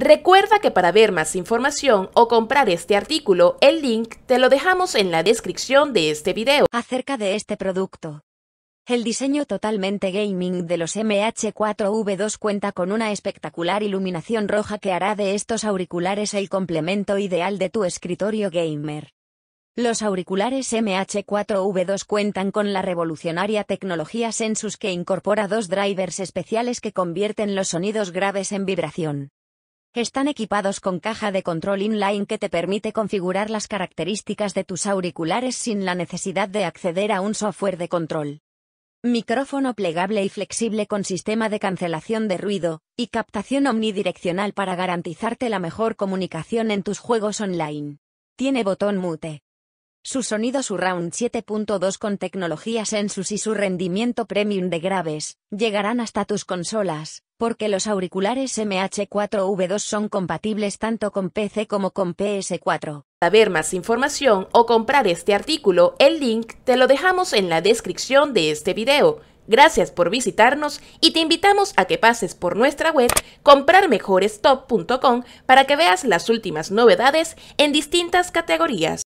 Recuerda que para ver más información o comprar este artículo, el link te lo dejamos en la descripción de este video. Acerca de este producto. El diseño totalmente gaming de los MH4V2 cuenta con una espectacular iluminación roja que hará de estos auriculares el complemento ideal de tu escritorio gamer. Los auriculares MH4V2 cuentan con la revolucionaria tecnología Sensus que incorpora dos drivers especiales que convierten los sonidos graves en vibración. Están equipados con caja de control inline que te permite configurar las características de tus auriculares sin la necesidad de acceder a un software de control. Micrófono plegable y flexible con sistema de cancelación de ruido y captación omnidireccional para garantizarte la mejor comunicación en tus juegos online. Tiene botón mute. Su sonido Surround 7.2 con tecnología Sensus y su rendimiento premium de graves llegarán hasta tus consolas, porque los auriculares MH4V2 son compatibles tanto con PC como con PS4. Para ver más información o comprar este artículo, el link te lo dejamos en la descripción de este video. Gracias por visitarnos y te invitamos a que pases por nuestra web comprarmejorestop.com para que veas las últimas novedades en distintas categorías.